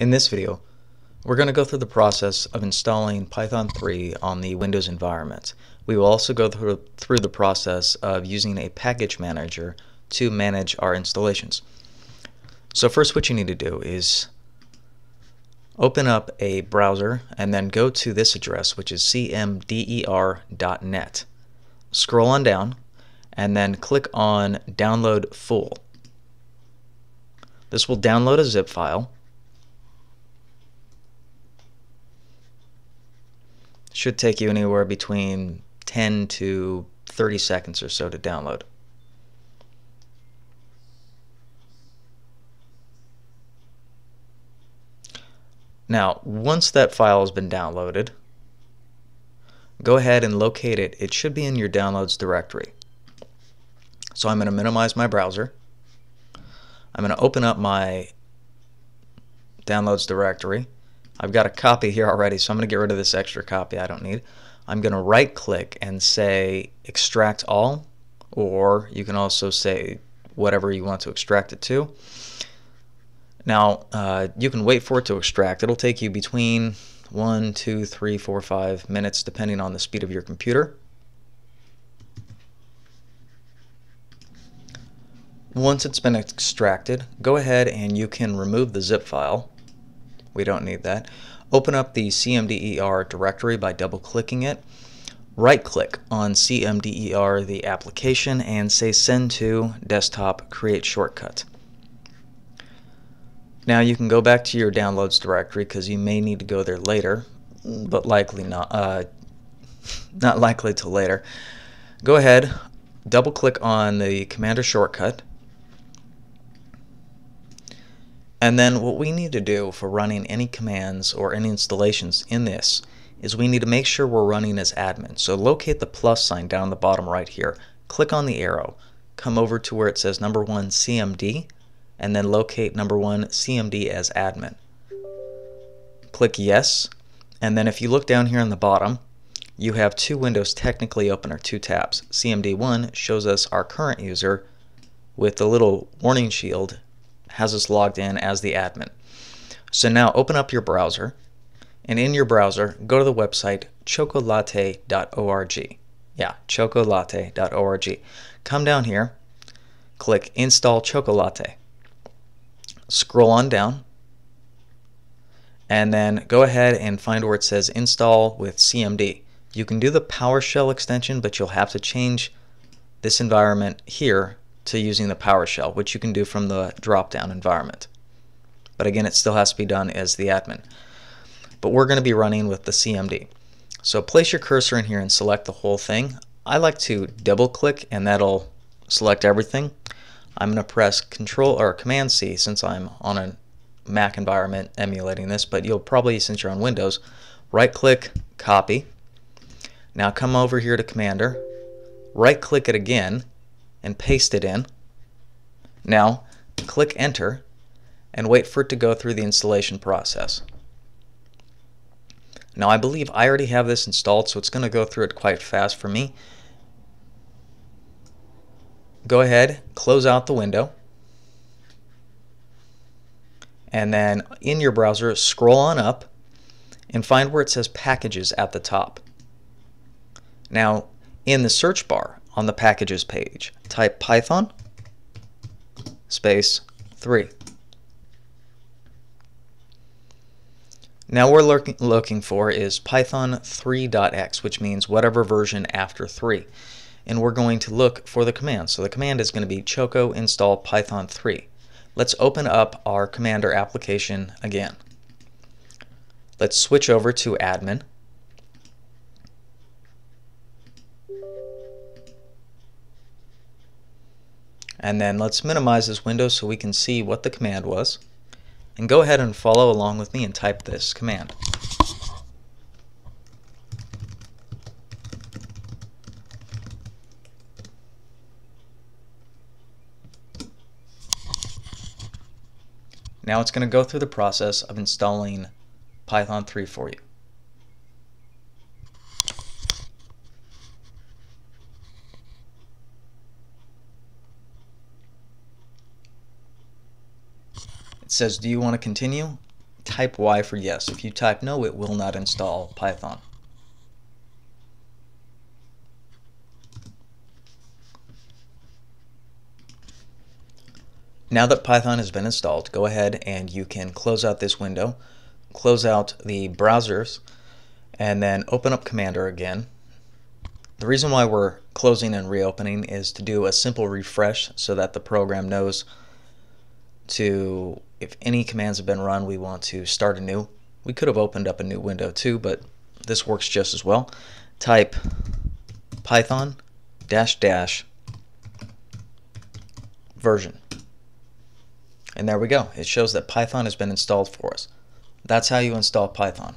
In this video, we're going to go through the process of installing Python 3 on the Windows environment. We will also go through, through the process of using a package manager to manage our installations. So first what you need to do is open up a browser and then go to this address which is cmder.net. Scroll on down and then click on download full. This will download a zip file. Should take you anywhere between 10 to 30 seconds or so to download. Now, once that file has been downloaded, go ahead and locate it. It should be in your downloads directory. So I'm going to minimize my browser. I'm going to open up my downloads directory. I've got a copy here already, so I'm going to get rid of this extra copy I don't need. I'm going to right click and say extract all, or you can also say whatever you want to extract it to. Now, uh, you can wait for it to extract. It'll take you between one, two, three, four, five minutes, depending on the speed of your computer. Once it's been extracted, go ahead and you can remove the zip file. We don't need that. Open up the CMDER directory by double clicking it. Right click on CMDER, the application, and say send to desktop create shortcut. Now you can go back to your downloads directory because you may need to go there later, but likely not. Uh, not likely till later. Go ahead, double click on the commander shortcut, and then what we need to do for running any commands or any installations in this is we need to make sure we're running as admin. So locate the plus sign down the bottom right here. Click on the arrow. Come over to where it says number one CMD and then locate number one CMD as admin. Click yes, and then if you look down here on the bottom, you have two windows technically open or two tabs. CMD1 shows us our current user with the little warning shield has us logged in as the admin. So now open up your browser and in your browser go to the website chocolatey.org. Yeah, chocolatey.org. Come down here, click install Chocolatey scroll on down, and then go ahead and find where it says install with CMD. You can do the PowerShell extension, but you'll have to change this environment here to using the PowerShell, which you can do from the drop-down environment. But again, it still has to be done as the admin. But we're going to be running with the CMD. So place your cursor in here and select the whole thing. I like to double click and that'll select everything. I'm going to press Control or Command C since I'm on a Mac environment emulating this, but you'll probably, since you're on Windows, right click, copy. Now come over here to Commander, right click it again, and paste it in. Now click Enter and wait for it to go through the installation process. Now I believe I already have this installed, so it's going to go through it quite fast for me go ahead, close out the window, and then in your browser, scroll on up and find where it says Packages at the top. Now, in the search bar on the Packages page, type Python space 3. Now we're looking, looking for is Python 3.x, which means whatever version after 3 and we're going to look for the command. So the command is going to be choco install python 3. Let's open up our commander application again. Let's switch over to admin. And then let's minimize this window so we can see what the command was. And go ahead and follow along with me and type this command. Now it's going to go through the process of installing Python 3 for you. It says, do you want to continue? type Y for yes. If you type no, it will not install Python. Now that Python has been installed, go ahead and you can close out this window, close out the browsers, and then open up Commander again. The reason why we're closing and reopening is to do a simple refresh so that the program knows to, if any commands have been run, we want to start a new. We could have opened up a new window too, but this works just as well. Type python dash dash version. And there we go. It shows that Python has been installed for us. That's how you install Python.